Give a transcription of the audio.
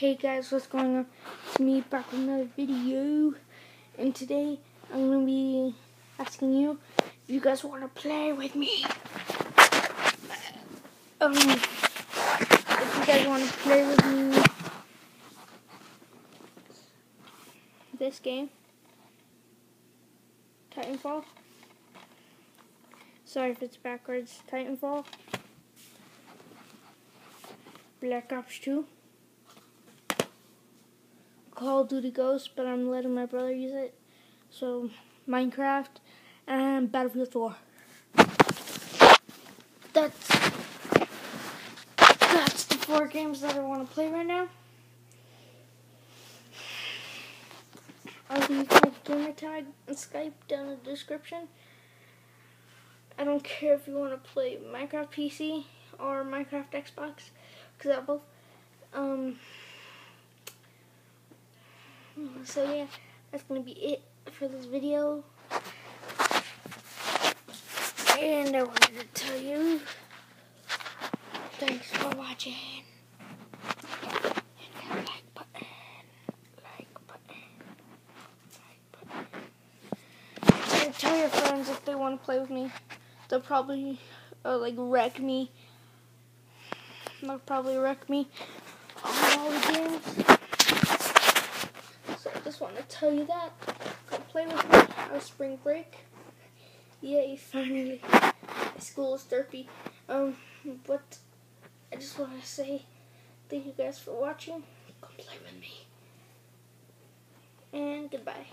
Hey guys, what's going on? It's me back with another video. And today I'm going to be asking you if you guys want to play with me. Um, if you guys want to play with me this game, Titanfall. Sorry if it's backwards. Titanfall. Black Ops 2. Call of Duty Ghost, but I'm letting my brother use it. So, Minecraft and Battlefield 4. That's that's the four games that I want to play right now. I'll leave my gamer tag and Skype down in the description. I don't care if you want to play Minecraft PC or Minecraft Xbox, because I both. Um, so yeah, that's gonna be it for this video. And I wanted to tell you, thanks for watching. Like button, like button, like button. Tell your friends if they want to play with me. They'll probably uh, like wreck me. They'll probably wreck me on all the games. So I just want to tell you that. Come play with me on spring break. Yay, finally. School is derpy. Um, but I just want to say thank you guys for watching. Come play with me. And goodbye.